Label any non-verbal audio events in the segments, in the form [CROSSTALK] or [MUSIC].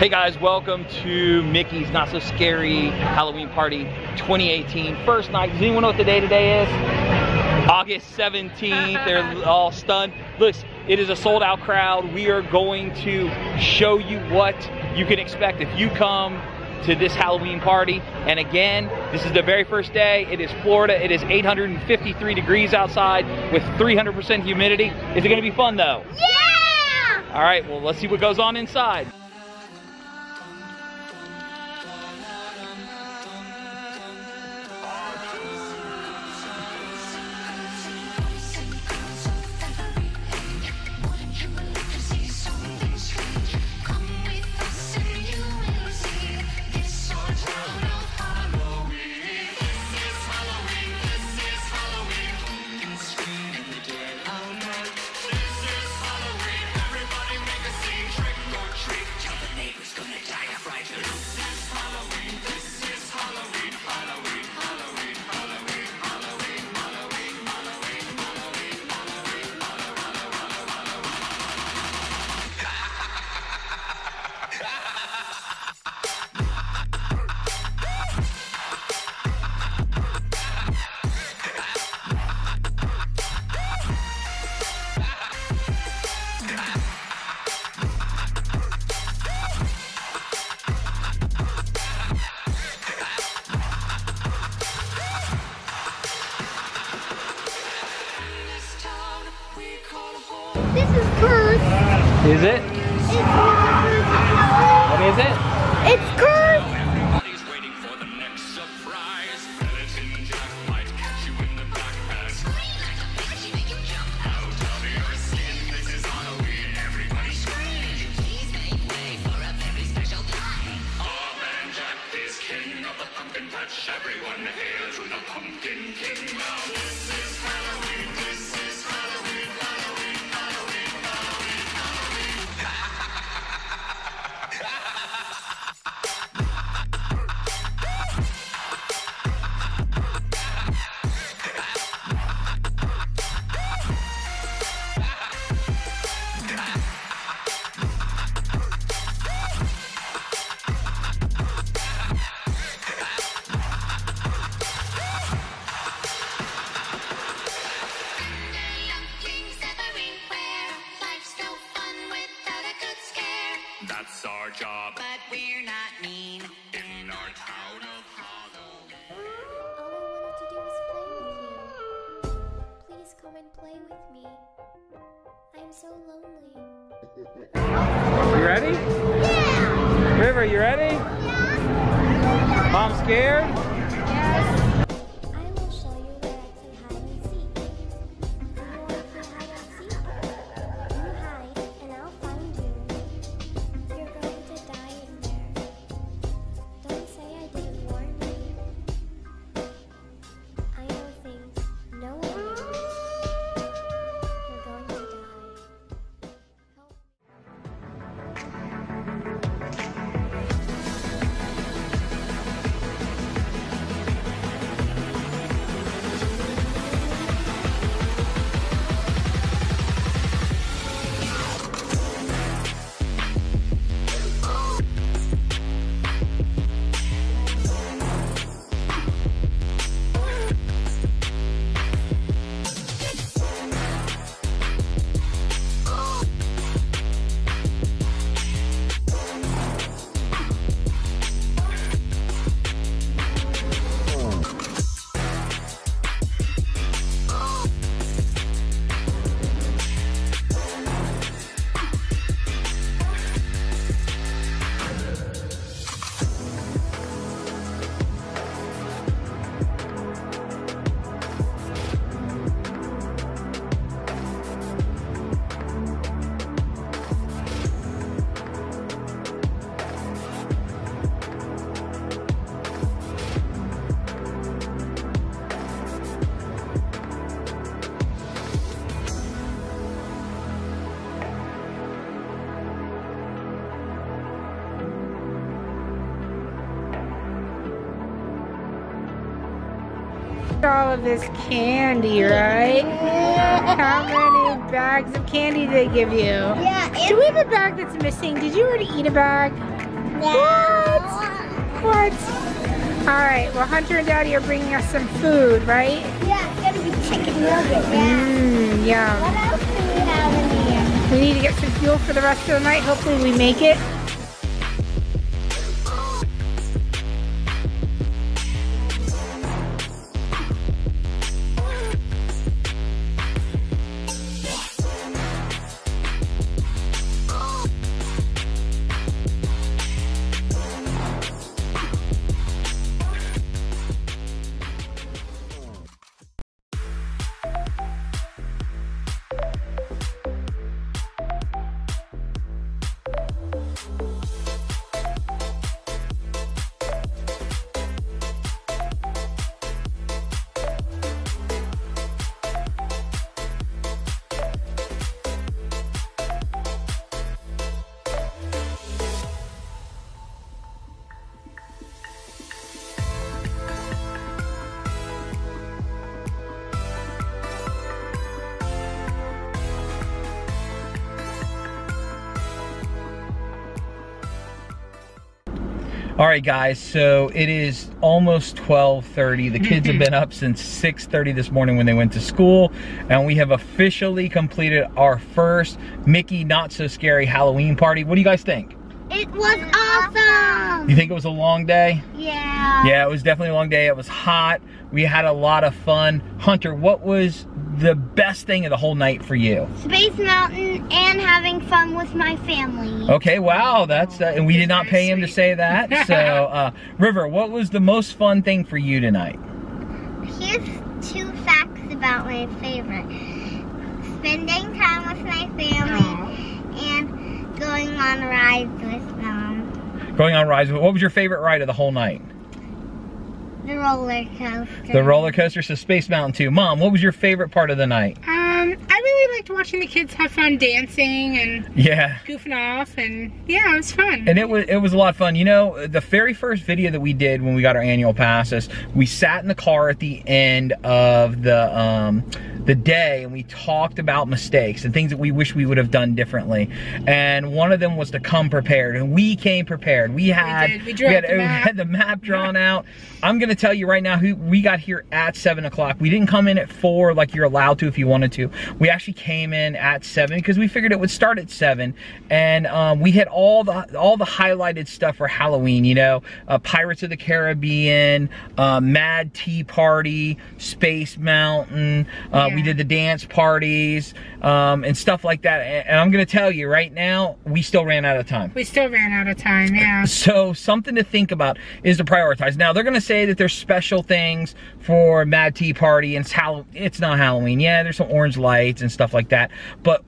Hey guys, welcome to Mickey's Not So Scary Halloween Party 2018. First night. Does anyone know what the day today is? August 17th. They're [LAUGHS] all stunned. Look, it is a sold out crowd. We are going to show you what you can expect if you come to this Halloween party. And again, this is the very first day. It is Florida. It is 853 degrees outside with 300% humidity. Is it going to be fun though? Yeah! All right, well, let's see what goes on inside. Is it? What is it? It's Yeah! Ready? Mom scared? All of this candy, right? How many bags of candy did they give you? Yeah, Do we have a bag that's missing? Did you already eat a bag? What? What? All right. Well, Hunter and Daddy are bringing us some food, right? Yeah, it's gonna be chicken nugget. Yeah. Mmm, yum. What else do we have in here? We need to get some fuel for the rest of the night. Hopefully, we make it. All right, guys. So it is almost 12:30. The kids have [CLEARS THROAT] been up since 6:30 this morning when they went to school, and we have officially completed our first Mickey Not So Scary Halloween party. What do you guys think? It was awesome. You think it was a long day? Yeah. Yeah, it was definitely a long day. It was hot. We had a lot of fun. Hunter, what was the best thing of the whole night for you? Space Mountain and having fun with my family. Okay, wow, that's uh, and we did not pay him to say that. [LAUGHS] So, uh, River, what was the most fun thing for you tonight? Here's two facts about my favorite. Spending time with my family and going on rides with them. Going on rides. What was your favorite ride of the whole night? The roller coaster. The roller coaster, so Space Mountain 2. Mom, what was your favorite part of the night? Um, liked watching the kids have fun dancing and Yeah. goofing off, and yeah, it was fun. And it was it was a lot of fun. You know, the very first video that we did when we got our annual passes, we sat in the car at the end of the um, the day and we talked about mistakes and things that we wish we would have done differently. And one of them was to come prepared, and we came prepared. We had did. We drew had, the we map. had the map drawn out. I'm gonna tell you right now, who we got here at seven o'clock. We didn't come in at four like you're allowed to if you wanted to. We actually came in at seven because we figured it would start at seven, and um, we hit all the all the highlighted stuff for Halloween. You know, uh, Pirates of the Caribbean, uh, Mad Tea Party, Space Mountain. Uh, We did the dance parties um, and stuff like that. And, and I'm gonna tell you right now, we still ran out of time. we still ran out of time, yeah. [LAUGHS] So something to think about is to prioritize. Now they're gonna say that there's special things for Mad Tea Party and it's Hall- it's not Halloween. Yeah, there's some orange lights and stuff like that. But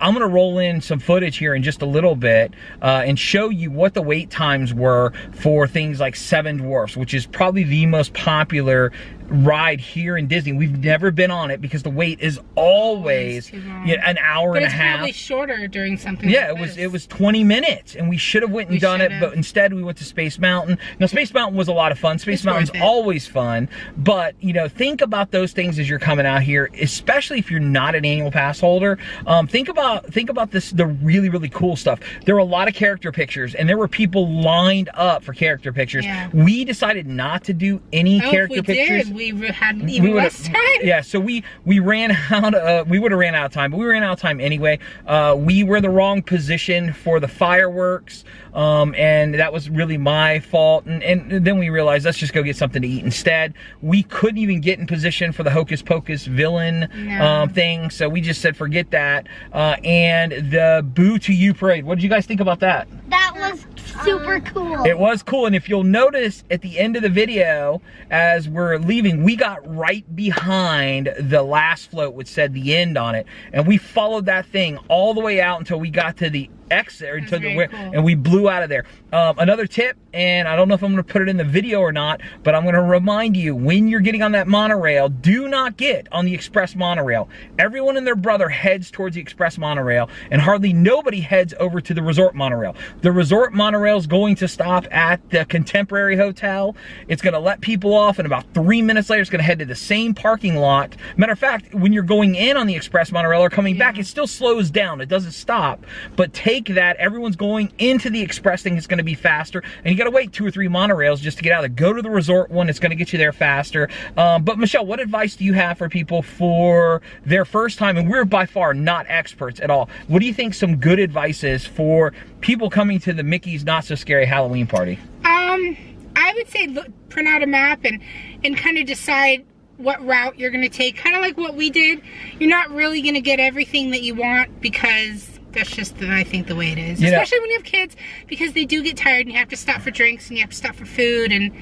I'm gonna roll in some footage here in just a little bit uh, and show you what the wait times were for things like Seven Dwarfs, which is probably the most popular ride here in Disney. We've never been on it because the wait is always you know, an hour But and a half. it's probably shorter during something Yeah, like it was it was 20 minutes, and we should have went and We done it, should've. but instead we went to Space Mountain. Now, Space Mountain was a lot of fun. Space It's Mountain's always fun, but you know, think about those things as you're coming out here, especially if you're not an annual pass holder. Um, think about think about this the really really cool stuff. There were a lot of character pictures, and there were people lined up for character pictures. Yeah. We decided not to do any Oh, if character we pictures did, we had even would've- less time. Yeah, so we we ran [LAUGHS] out. Uh, we would have ran out of time, but we ran out of time anyway. Uh, we were the wrong position for the fireworks, um, and that was really my fault. And, and then we realized let's just go get something to eat instead. We couldn't even get in position for the Hocus Pocus villain No. um, thing, so we just said forget that. Uh, and the Boo to You parade. What did you guys think about that? That was super cool. It was cool, and if you'll notice at the end of the video, as we're leaving, we got right behind the last float, which said the end on it, and we followed that thing all the way out until we got to the exit, or to the very where, cool. and we blew out of there. Um, another tip, and I don't know if I'm going to put it in the video or not, but I'm going to remind you when you're getting on that monorail, do not get on the express monorail. Everyone and their brother heads towards the express monorail, and hardly nobody heads over to the resort monorail. The resort monorail is going to stop at the Contemporary Hotel. It's going to let people off, and about three minutes later, it's going to head to the same parking lot. Matter of fact, when you're going in on the express monorail or coming back, it still slows down. It doesn't stop. But take take that. Everyone's going into the express thing. It's going to be faster, and you got to wait two or three monorails just to get out of there. Go to the resort one. It's going to get you there faster. Um, but Michelle, what advice do you have for people for their first time? And we're by far not experts at all. What do you think some good advice is for people coming to the Mickey's Not So Scary Halloween party? Um, I would say look, print out a map and and kind of decide what route you're going to take. Kind of like what we did. You're not really going to get everything that you want because that's just the, I think the way it is. You know- Especially when you have kids because they do get tired and you have to stop for drinks and you have to stop for food and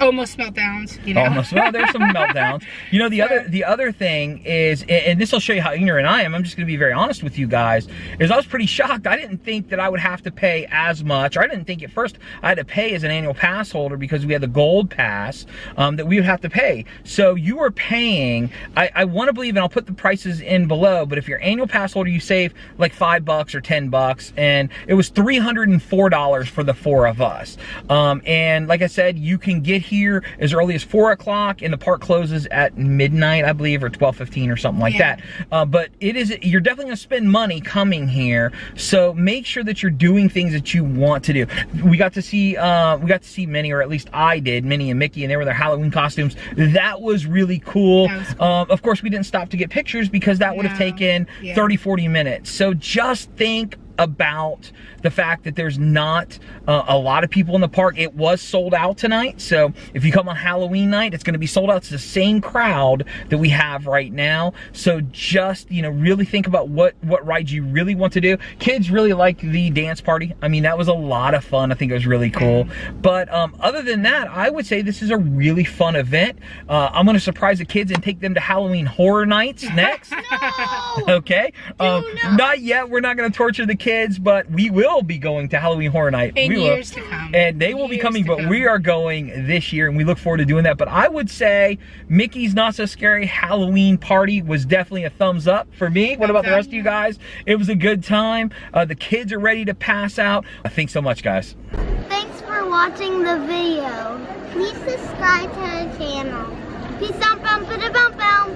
almost meltdowns. You know. Almost. Well, there's some [LAUGHS] meltdowns. You know, the other the other thing is, and- this will show you how ignorant I am. I'm just going to be very honest with you guys. Is I was pretty shocked. I didn't think that I would have to pay as much. Or I didn't think at first I had to pay as an annual pass holder because we had the gold pass um, that we would have to pay. So you are paying. I, I want to believe, and I'll put the prices in below. But if you're annual pass holder, you save like five bucks or ten bucks, and it was three hundred and four dollars for the four of us. Um, and like I said, you can get here as early as four o'clock, and the park closes at midnight, I believe, or twelve fifteen or something like Yeah. that. Uh, but it is you're definitely going to spend money coming here, so make sure that you're doing things that you want to do. We got to see uh, we got to see Minnie, or at least I did, Minnie and Mickey, and they were their Halloween costumes. That was really cool. Was cool. Um, of course, we didn't stop to get pictures because that would have taken Yeah. 30, 40 minutes. So just think about the fact that there's not uh, a lot of people in the park. It was sold out tonight. So if you come on Halloween night, it's going to be sold out. It's the same crowd that we have right now. So just, you know, really think about what, what rides you really want to do. Kids really like the dance party. I mean, that was a lot of fun. I think it was really cool. But um, other than that, I would say this is a really fun event. Uh, I'm going to surprise the kids and take them to Halloween Horror Nights next. [LAUGHS] [LAUGHS] okay. Um, no. Not yet. We're not going to torture the kids, but we will be going to Halloween Horror Night. In we will. years to come. And they will be coming, but come. we are going this year, and we look forward to doing that. But I would say Mickey's Not So Scary Halloween Party was definitely a thumbs up for me. What about the Thumbs up. rest of you guys? It was a good time. Uh, the kids are ready to pass out. Thanks so much, guys. Thanks for watching the video. Please subscribe to the channel. Peace out, bum, ba da bum, bum.